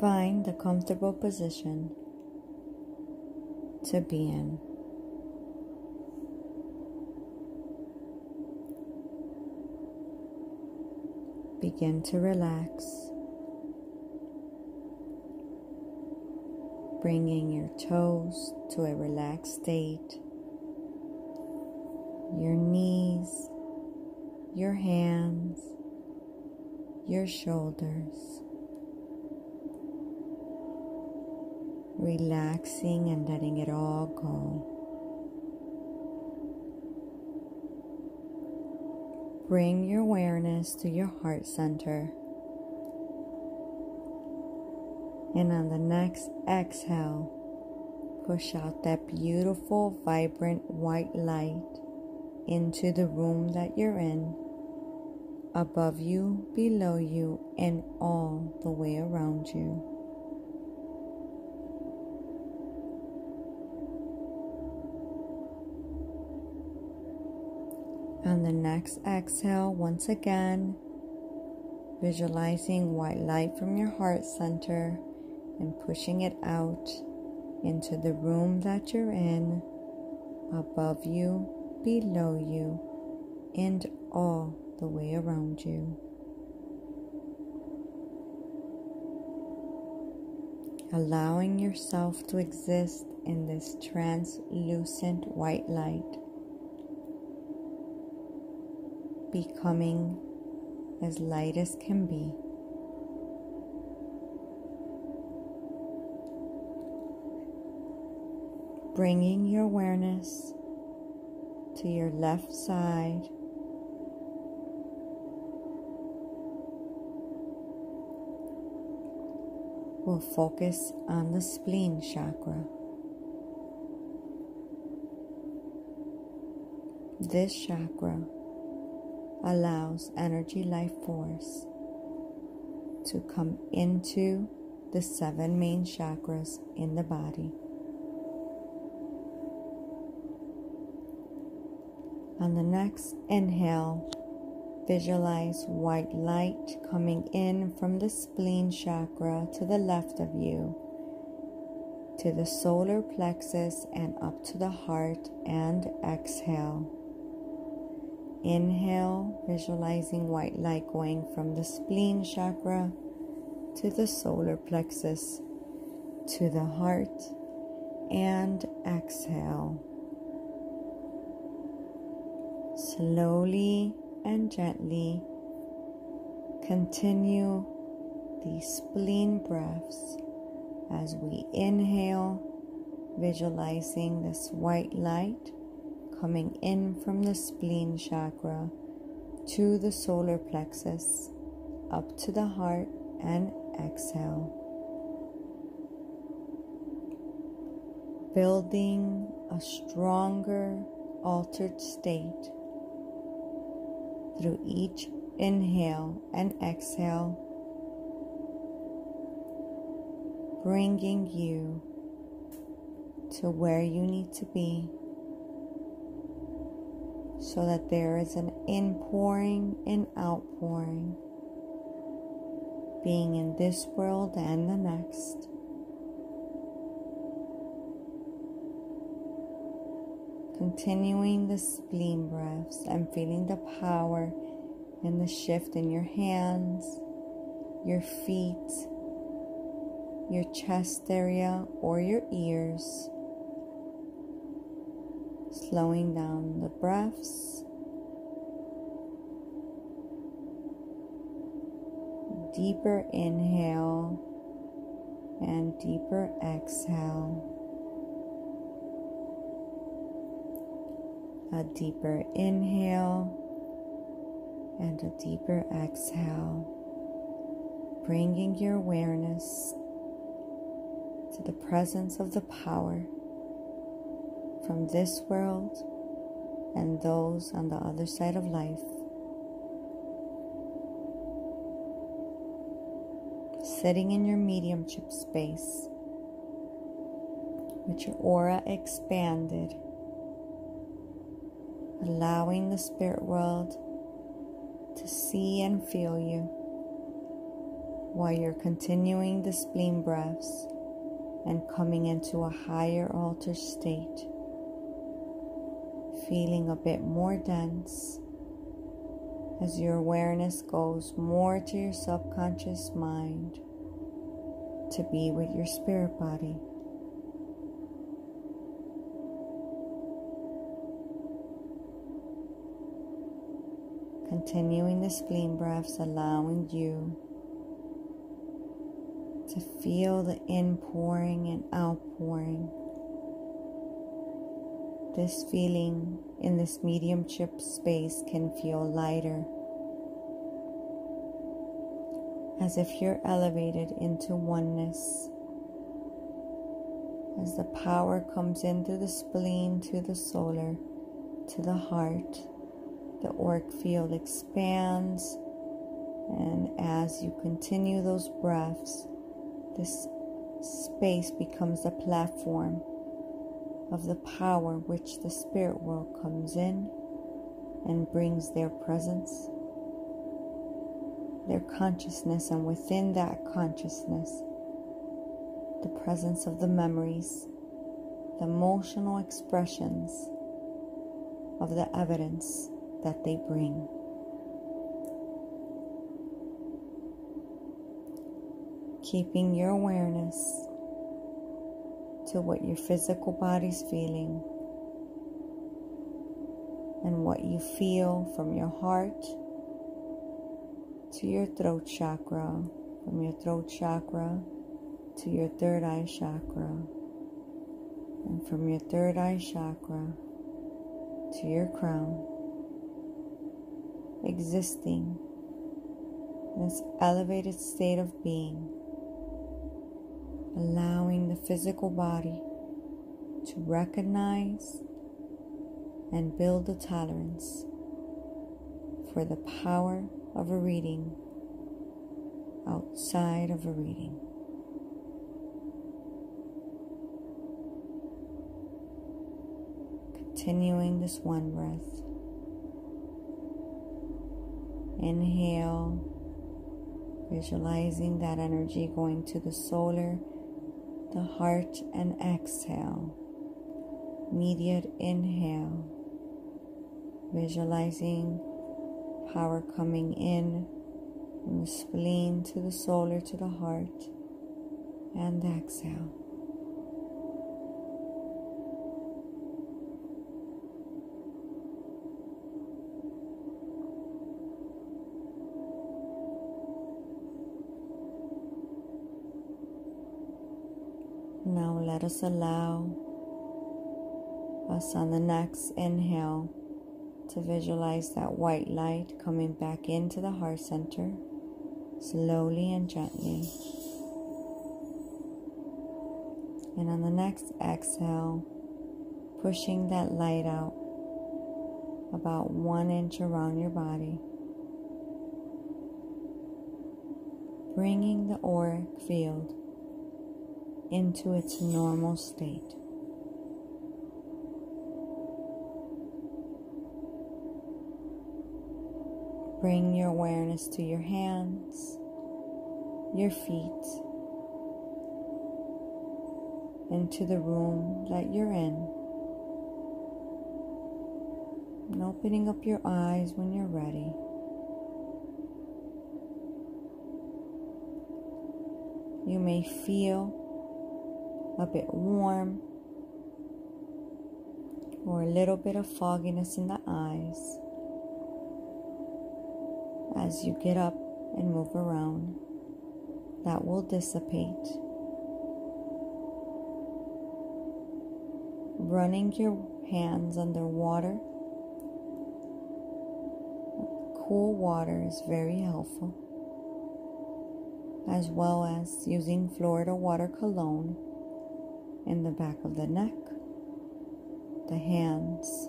Find the comfortable position to be in. Begin to relax, bringing your toes to a relaxed state, your knees, your hands, your shoulders. Relaxing and letting it all go. Bring your awareness to your heart center. And on the next exhale, push out that beautiful, vibrant white light into the room that you're in, above you, below you, and all the way around you. On the next exhale, once again, visualizing white light from your heart center and pushing it out into the room that you're in, above you, below you, and all the way around you. Allowing yourself to exist in this translucent white light becoming as light as can be. Bringing your awareness to your left side. We'll focus on the spleen chakra. This chakra allows energy life force to come into the seven main chakras in the body. On the next inhale, visualize white light coming in from the spleen chakra to the left of you, to the solar plexus, and up to the heart, and exhale. Inhale, visualizing white light going from the spleen chakra to the solar plexus to the heart, and exhale. Slowly and gently continue these spleen breaths as we inhale, visualizing this white light coming in from the spleen chakra to the solar plexus, up to the heart, and exhale. Building a stronger altered state through each inhale and exhale, bringing you to where you need to be so that there is an inpouring and outpouring, being in this world and the next. Continuing the spleen breaths and feeling the power and the shift in your hands, your feet, your chest area, or your ears slowing down the breaths. Deeper inhale and deeper exhale. A deeper inhale and a deeper exhale, bringing your awareness to the presence of the power from this world and those on the other side of life. Sitting in your mediumship space with your aura expanded, allowing the spirit world to see and feel you while you're continuing the spleen breaths and coming into a higher altered state, feeling a bit more dense as your awareness goes more to your subconscious mind to be with your spirit body. Continuing the spleen breaths, allowing you to feel the inpouring and outpouring. This feeling in this mediumship space can feel lighter, as if you're elevated into oneness. As the power comes in through the spleen to the solar, to the heart, the auric field expands, and as you continue those breaths, this space becomes a platform of the power which the spirit world comes in and brings their presence, their consciousness, and within that consciousness, the presence of the memories, the emotional expressions of the evidence that they bring. Keeping your awareness to what your physical body's feeling and what you feel from your heart to your throat chakra, from your throat chakra to your third eye chakra, and from your third eye chakra to your crown, existing in this elevated state of being allowing the physical body to recognize and build a tolerance for the power of a reading outside of a reading. Continuing this one breath. Inhale, visualizing that energy going to the solar the heart and exhale. Immediate inhale, visualizing power coming in from the spleen to the solar to the heart, and exhale. Let us allow us on the next inhale to visualize that white light coming back into the heart center slowly and gently. And on the next exhale, pushing that light out about one inch around your body. Bringing the auric field into its normal state. Bring your awareness to your hands, your feet, into the room that you're in. And opening up your eyes when you're ready. You may feel a bit warm or a little bit of fogginess in the eyes as you get up and move around. That will dissipate. Running your hands under water, cool water is very helpful, as well as using Florida water cologne in the back of the neck, the hands,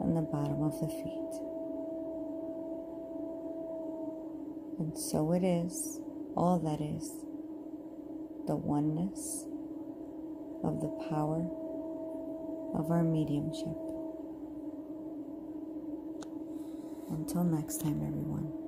and the bottom of the feet. And so it is, all that is, the oneness of the power of our mediumship. Until next time, everyone.